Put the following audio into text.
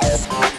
Bye.